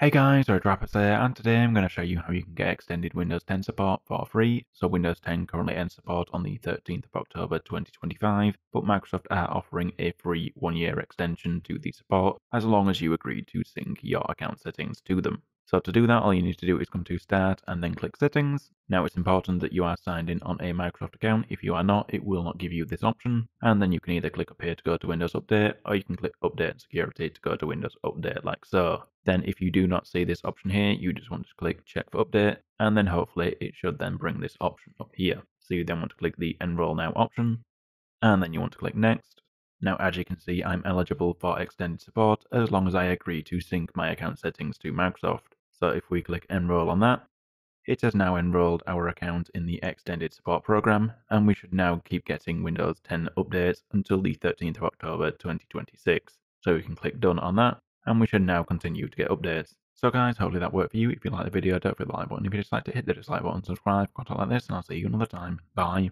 Hey guys, Rage Vipers here, and today I'm going to show you how you can get extended Windows 10 support for free. So Windows 10 currently ends support on the 13th of October 2025, but Microsoft are offering a free one-year extension to the support as long as you agree to sync your account settings to them. So to do that, all you need to do is come to Start and then click Settings. Now it's important that you are signed in on a Microsoft account. If you are not, it will not give you this option. And then you can either click up here to go to Windows Update, or you can click Update and Security to go to Windows Update like so. Then if you do not see this option here, you just want to click Check for Update, and then hopefully it should then bring this option up here. So you then want to click the Enroll Now option, and then you want to click Next. Now, as you can see, I'm eligible for extended support as long as I agree to sync my account settings to Microsoft. So if we click enroll on that, it has now enrolled our account in the extended support program, and we should now keep getting Windows 10 updates until the 13th of October 2026. So we can click done on that, and we should now continue to get updates. So guys, hopefully that worked for you. If you liked the video, don't forget the like button. If you dislike to hit the dislike button, subscribe, content like this, and I'll see you another time. Bye.